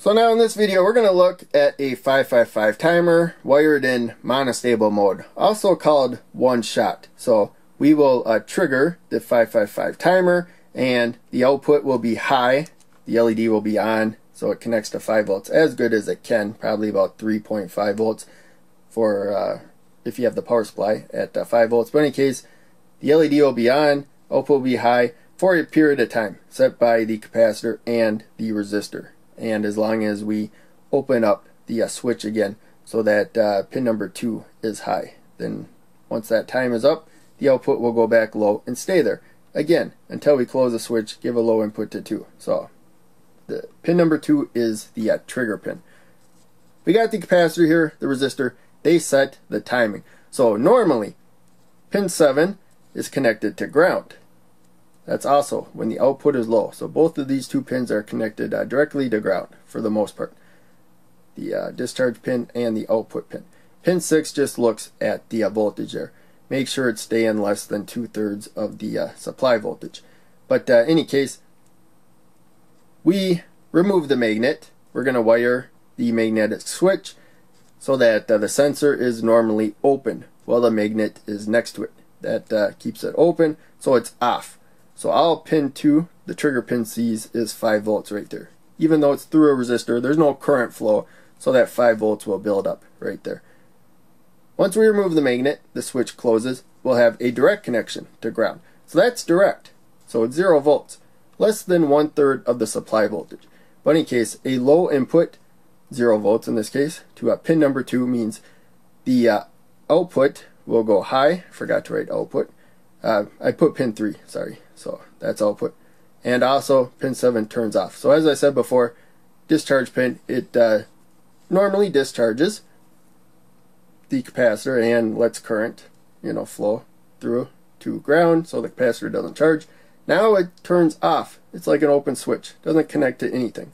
So now in this video we're going to look at a 555 timer wired in monostable mode, also called one shot. So we will uh, trigger the 555 timer and the output will be high, the LED will be on, so it connects to 5 volts as good as it can, probably about 3.5 volts for uh, if you have the power supply at uh, 5 volts. But in any case, the LED will be on, output will be high for a period of time set by the capacitor and the resistor and as long as we open up the uh, switch again so that uh, pin number 2 is high then once that time is up the output will go back low and stay there. Again until we close the switch give a low input to 2 so the pin number 2 is the uh, trigger pin. We got the capacitor here the resistor. They set the timing. So normally pin 7 is connected to ground that's also when the output is low. So both of these two pins are connected uh, directly to ground for the most part. The uh, discharge pin and the output pin. Pin 6 just looks at the uh, voltage there. Make sure it's staying less than two-thirds of the uh, supply voltage. But uh, any case, we remove the magnet. We're going to wire the magnetic switch so that uh, the sensor is normally open while the magnet is next to it. That keeps it open so it's off. So I'll pin 2, the trigger pin sees is 5 volts right there. Even though it's through a resistor, there's no current flow, so that 5 volts will build up right there. Once we remove the magnet, the switch closes, we'll have a direct connection to ground. So that's direct, so it's 0 volts, less than one third of the supply voltage. But in any case, a low input, 0 volts in this case, to a pin number 2 means the uh, output will go high, forgot to write output, uh, I put pin 3, sorry, so that's output. And also pin 7 turns off. So as I said before, discharge pin, it uh, normally discharges the capacitor and lets current, you know, flow through to ground so the capacitor doesn't charge. Now it turns off. It's like an open switch. Doesn't connect to anything.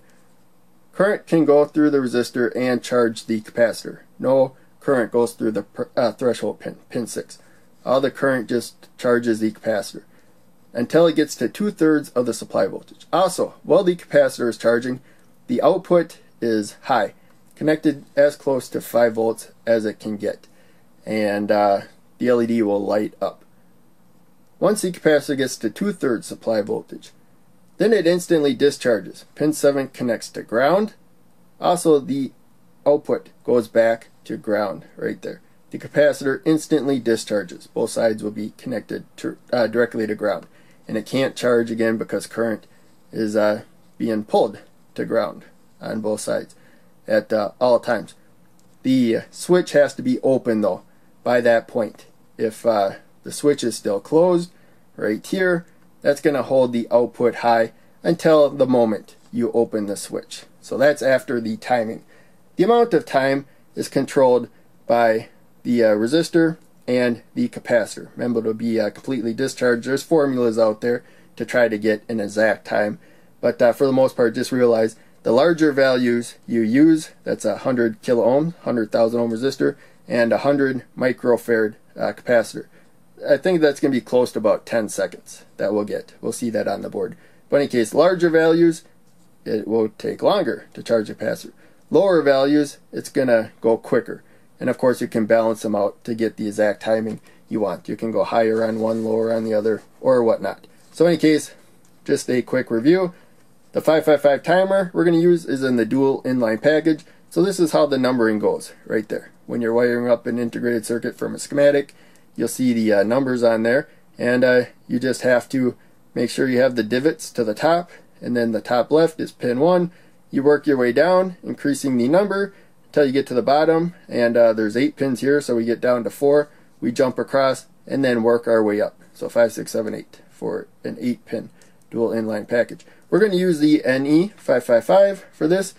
Current can go through the resistor and charge the capacitor. No current goes through the uh, threshold pin, pin 6 all the current just charges the capacitor until it gets to two-thirds of the supply voltage. Also, while the capacitor is charging, the output is high, connected as close to 5 volts as it can get, and uh, the LED will light up. Once the capacitor gets to two-thirds supply voltage, then it instantly discharges. Pin 7 connects to ground. Also, the output goes back to ground right there the capacitor instantly discharges. Both sides will be connected to, uh, directly to ground. And it can't charge again because current is uh, being pulled to ground on both sides at uh, all times. The switch has to be open though by that point. If uh, the switch is still closed right here, that's going to hold the output high until the moment you open the switch. So that's after the timing. The amount of time is controlled by the uh, resistor and the capacitor. Remember to be uh, completely discharged. There's formulas out there to try to get an exact time, but uh, for the most part, just realize the larger values you use, that's a 100 kilo ohm, 100,000 ohm resistor, and a 100 microfarad uh, capacitor. I think that's going to be close to about 10 seconds that we'll get. We'll see that on the board. But in case, larger values, it will take longer to charge the capacitor. Lower values, it's going to go quicker. And of course you can balance them out to get the exact timing you want. You can go higher on one, lower on the other, or whatnot. So in any case, just a quick review. The 555 timer we're going to use is in the dual inline package. So this is how the numbering goes right there. When you're wiring up an integrated circuit from a schematic, you'll see the uh, numbers on there. And uh, you just have to make sure you have the divots to the top. And then the top left is pin 1. You work your way down, increasing the number until you get to the bottom and uh, there's eight pins here so we get down to four. We jump across and then work our way up. So five six seven eight for an eight pin dual inline package. We're going to use the NE555 for this.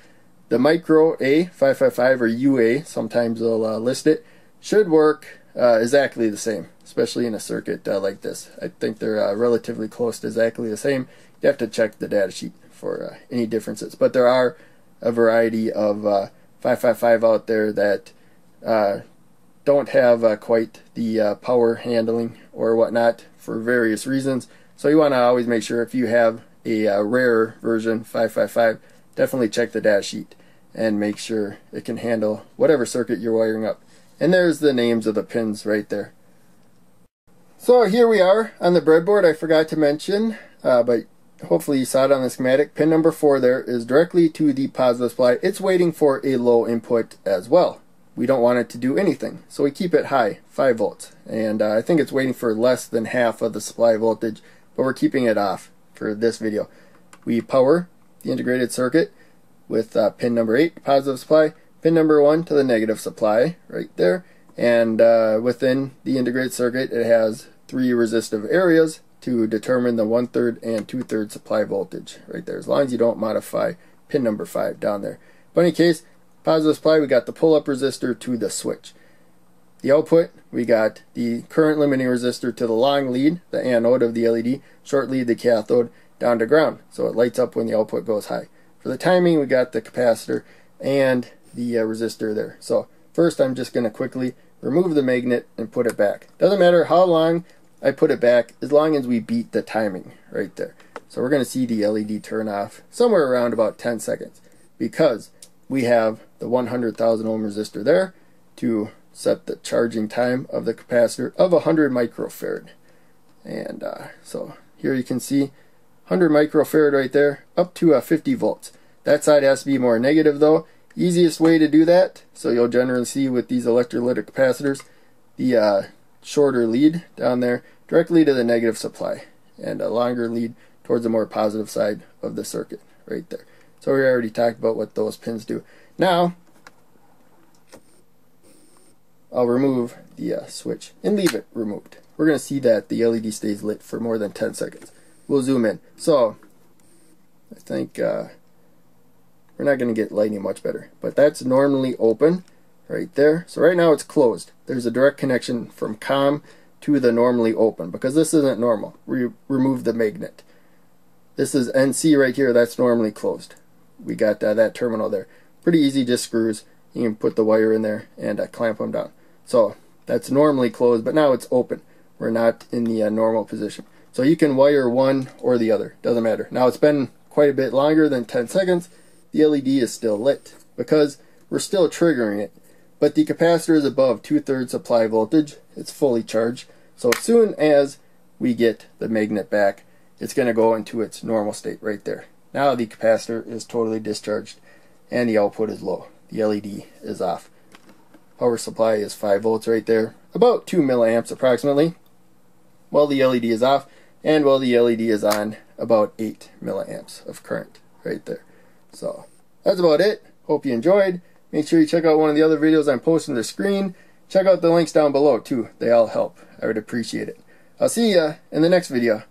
The micro A555 or UA sometimes they'll uh, list it should work uh, exactly the same especially in a circuit uh, like this. I think they're uh, relatively close to exactly the same. You have to check the data sheet for uh, any differences but there are a variety of 555 out there that uh, don't have uh, quite the uh, power handling or whatnot for various reasons. So you want to always make sure if you have a uh, rare version 555 definitely check the data sheet and make sure it can handle whatever circuit you're wiring up. And there's the names of the pins right there. So here we are on the breadboard. I forgot to mention, uh, but hopefully you saw it on the schematic. Pin number 4 there is directly to the positive supply. It's waiting for a low input as well. We don't want it to do anything, so we keep it high, 5 volts. And uh, I think it's waiting for less than half of the supply voltage, but we're keeping it off for this video. We power the integrated circuit with uh, pin number 8, positive supply, pin number 1 to the negative supply, right there. And uh, within the integrated circuit, it has three resistive areas to determine the one-third and two-third supply voltage, right there, as long as you don't modify pin number 5 down there. But in any case, positive supply, we got the pull-up resistor to the switch. The output, we got the current limiting resistor to the long lead, the anode of the LED, short lead, the cathode, down to ground. So it lights up when the output goes high. For the timing, we got the capacitor and the uh, resistor there. So first I'm just going to quickly remove the magnet and put it back. Doesn't matter how long I put it back as long as we beat the timing right there. So we're going to see the LED turn off somewhere around about 10 seconds because we have the 100,000 ohm resistor there to set the charging time of the capacitor of 100 microfarad. And uh, so here you can see 100 microfarad right there, up to uh, 50 volts. That side has to be more negative though. Easiest way to do that, so you'll generally see with these electrolytic capacitors, the uh, shorter lead down there directly to the negative supply, and a longer lead towards the more positive side of the circuit right there. So we already talked about what those pins do. Now, I'll remove the uh, switch and leave it removed. We're going to see that the LED stays lit for more than 10 seconds we'll zoom in. So, I think uh, we're not going to get lighting much better. But that's normally open right there. So right now it's closed. There's a direct connection from COM to the normally open because this isn't normal. We remove the magnet. This is NC right here. That's normally closed. We got uh, that terminal there. Pretty easy, just screws. You can put the wire in there and uh, clamp them down. So that's normally closed, but now it's open. We're not in the uh, normal position. So you can wire one or the other, doesn't matter. Now it's been quite a bit longer than 10 seconds. The LED is still lit because we're still triggering it. But the capacitor is above two-thirds supply voltage. It's fully charged. So as soon as we get the magnet back, it's going to go into its normal state right there. Now the capacitor is totally discharged and the output is low. The LED is off. Power supply is 5 volts right there, about 2 milliamps approximately. While the LED is off, and while the LED is on about 8 milliamps of current right there. So that's about it. Hope you enjoyed. Make sure you check out one of the other videos I'm posting to the screen. Check out the links down below too. They all help. I would appreciate it. I'll see ya in the next video.